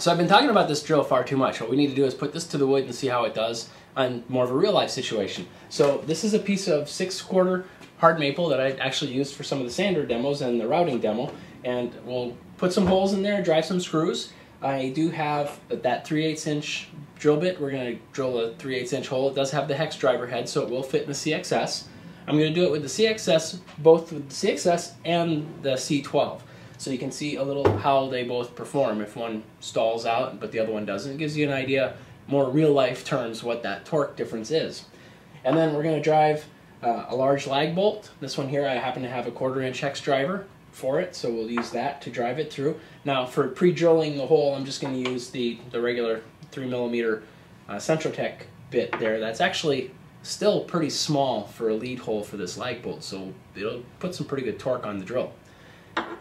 So I've been talking about this drill far too much. What we need to do is put this to the wood and see how it does on more of a real life situation. So this is a piece of six quarter hard maple that I actually used for some of the sander demos and the routing demo. And we'll put some holes in there, drive some screws. I do have that 3 8 inch drill bit. We're going to drill a 3 8 inch hole. It does have the hex driver head, so it will fit in the CXS. I'm going to do it with the CXS, both with the CXS and the C12. So you can see a little how they both perform if one stalls out but the other one doesn't. It gives you an idea, more real life terms, what that torque difference is. And then we're going to drive uh, a large lag bolt. This one here I happen to have a quarter inch hex driver for it, so we'll use that to drive it through. Now for pre-drilling the hole, I'm just going to use the, the regular 3 millimeter uh, Centrotec bit there. That's actually still pretty small for a lead hole for this lag bolt, so it'll put some pretty good torque on the drill.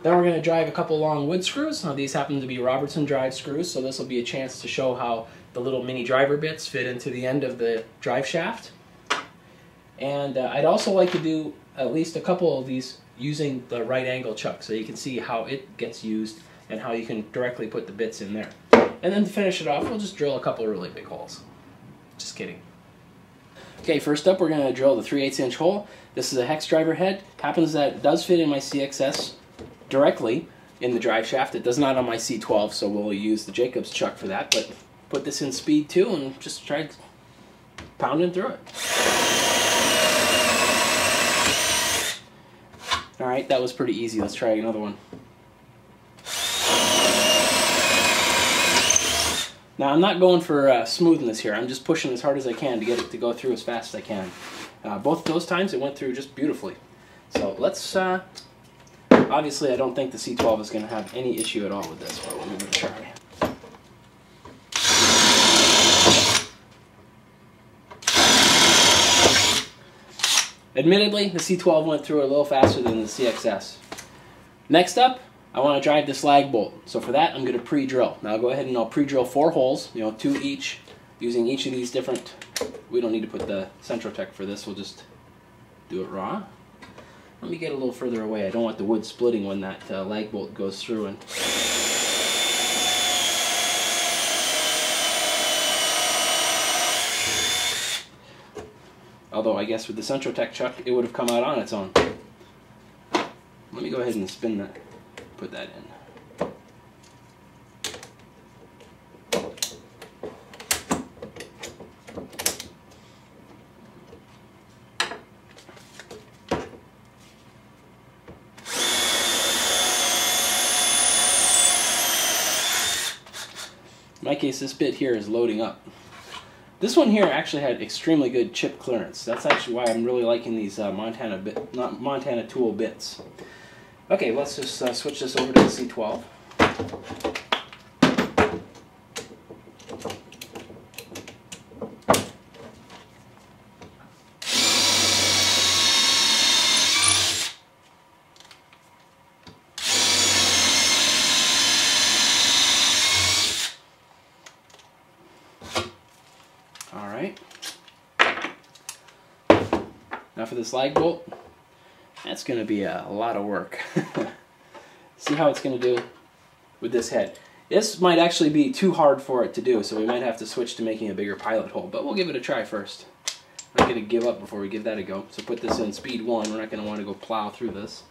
Then we're going to drive a couple long wood screws. Now these happen to be Robertson drive screws, so this will be a chance to show how the little mini driver bits fit into the end of the drive shaft. And uh, I'd also like to do at least a couple of these using the right angle chuck so you can see how it gets used and how you can directly put the bits in there. And then to finish it off, we'll just drill a couple really big holes. Just kidding. Okay, first up we're going to drill the 3 8 inch hole. This is a hex driver head. Happens that does fit in my CXS directly in the drive shaft. It does not on my C12, so we'll use the Jacobs chuck for that. But put this in speed 2 and just try pounding through it. Alright, that was pretty easy. Let's try another one. Now I'm not going for uh, smoothness here. I'm just pushing as hard as I can to get it to go through as fast as I can. Uh, both those times it went through just beautifully. So let's uh, Obviously, I don't think the C12 is going to have any issue at all with this, but we'll give it a try. Admittedly, the C12 went through a little faster than the CXS. Next up, I want to drive this lag bolt. So for that, I'm going to pre-drill. Now I'll go ahead and I'll pre-drill four holes, you know, two each, using each of these different, we don't need to put the Centrotec for this, we'll just do it raw. Let me get a little further away. I don't want the wood splitting when that uh, lag bolt goes through. And Although I guess with the Centrotec chuck, it would have come out on its own. Let me go ahead and spin that, put that in. My case, this bit here is loading up. This one here actually had extremely good chip clearance. That's actually why I'm really liking these uh, Montana bit, not Montana tool bits. Okay, let's just uh, switch this over to the C12. Now for this lag bolt, that's going to be a, a, lot of work. See how it's going to do with this head. This might actually be too hard for it to do, so we might have to switch to making a bigger pilot hole, but we'll give it a try first. I'm not going to give up before we give that a go. So put this in speed 1, we're not going to want to go plow through this.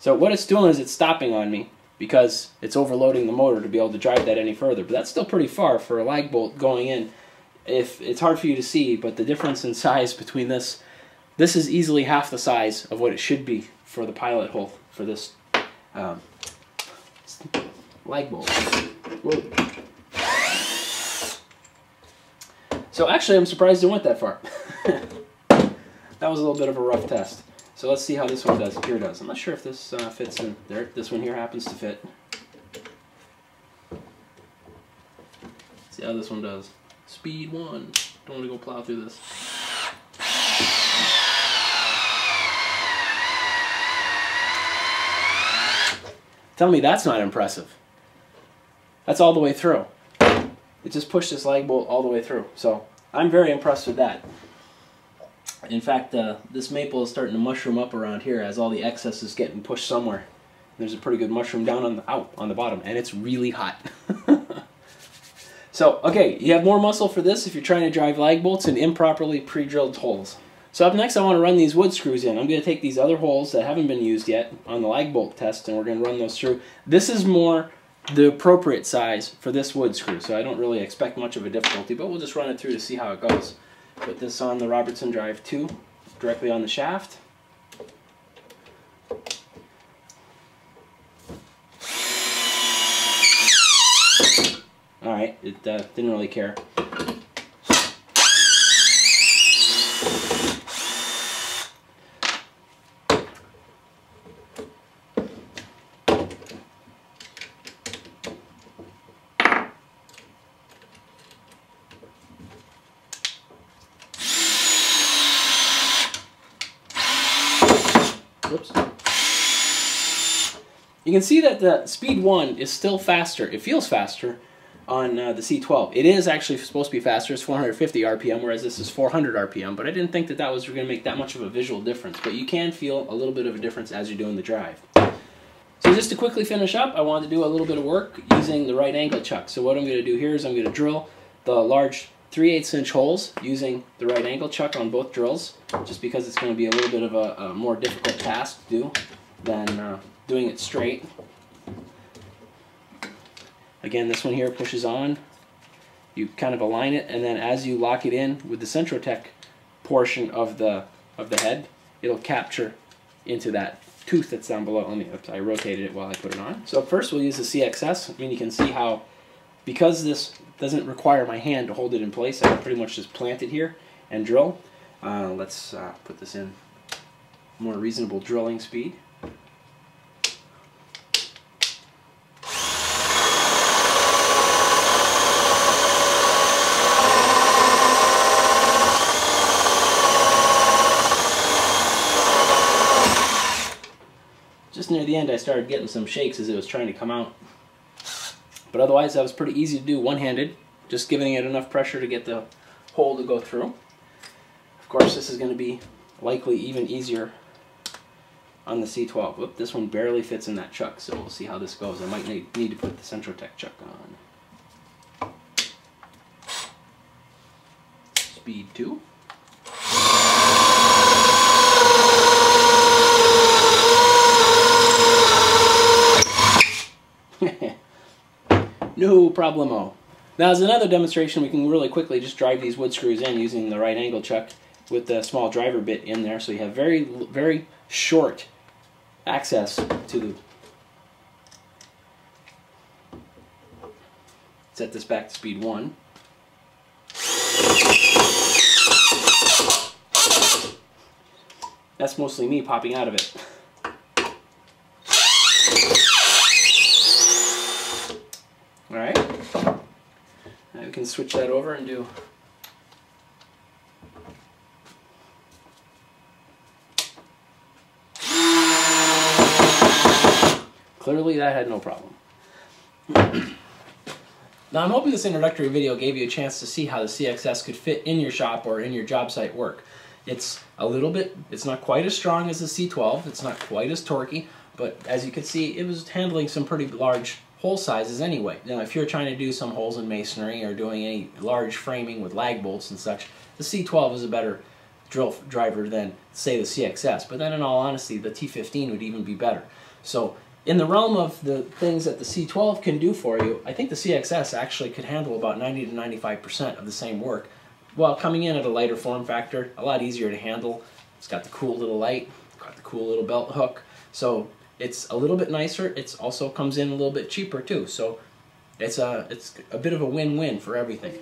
So what it's doing is it's stopping on me because it's overloading the motor to be able to drive that any further. But that's still pretty far for a lag bolt going in. If it's hard for you to see, but the difference in size between this, this is easily half the size of what it should be for the pilot hole for this um, lag bolt. Whoa. So actually, I'm surprised it went that far. that was a little bit of a rough test. So let's see how this one does. Here does. I'm not sure if this uh, fits in there. This one here happens to fit. See how this one does. Speed one. Don't want to go plow through this. Tell me that's not impressive. That's all the way through. It just pushed this lag bolt all the way through. So I'm very impressed with that. In fact, uh, this maple is starting to mushroom up around here as all the excess is getting pushed somewhere. There's a pretty good mushroom down on the out on the bottom, and it's really hot. so, okay, you have more muscle for this if you're trying to drive lag bolts in improperly pre-drilled holes. So up next, I want to run these wood screws in. I'm going to take these other holes that haven't been used yet on the lag bolt test, and we're going to run those through. This is more the appropriate size for this wood screw, so I don't really expect much of a difficulty, but we'll just run it through to see how it goes. Put this on the Robertson Drive 2, directly on the shaft. Alright, it uh, didn't really care. You can see that the speed 1 is still faster. It feels faster on uh, the C12. It is actually supposed to be faster. It's 450 RPM, whereas this is 400 RPM. But I didn't think that that was going to make that much of a visual difference. But you can feel a little bit of a difference as you're doing the drive. So just to quickly finish up, I wanted to do a little bit of work using the right angle chuck. So what I'm going to do here is I'm going to drill the large 3 8 inch holes using the right angle chuck on both drills, just because it's going to be a little bit of a, a more difficult task to do than uh, doing it straight. Again, this one here pushes on. You kind of align it, and then as you lock it in with the Centrotec portion of the of the head, it'll capture into that tooth that's down below. Let me, oops, I rotated it while I put it on. So first we'll use the CXS. I mean, you can see how, because this doesn't require my hand to hold it in place, I can pretty much just plant it here and drill. Uh, let's uh, put this in more reasonable drilling speed. just near the end I started getting some shakes as it was trying to come out. But otherwise that was pretty easy to do one-handed, just giving it enough pressure to get the hole to go through. Of course this is going to be likely even easier on the C12. Whoop, this one barely fits in that chuck, so we'll see how this goes. I might need, need to put the Centrotec chuck on. Speed 2. No problemo. Now as another demonstration, we can really quickly just drive these wood screws in using the right angle chuck with the small driver bit in there. So you have very, very short access to the... Set this back to speed 1. That's mostly me popping out of it. Alright. Now we can switch that over and do Clearly that had no problem. now I'm hoping this introductory video gave you a chance to see how the CXS could fit in your shop or in your job site work. It's a little bit, it's not quite as strong as the C12, it's not quite as torquey, but as you can see, it was handling some pretty large hole sizes anyway. Now, if you're trying to do some holes in masonry or doing any large framing with lag bolts and such, the C12 is a better drill driver than, say, the CXS. But then in all honesty, the T15 would even be better. So in the realm of the things that the C12 can do for you, I think the CXS actually could handle about 90 to 95% of the same work while coming in at a lighter form factor, a lot easier to handle. It's got the cool little light, got the cool little belt hook. So it's a little bit nicer. It also comes in a little bit cheaper too. So it's a, it's a bit of a win-win for everything.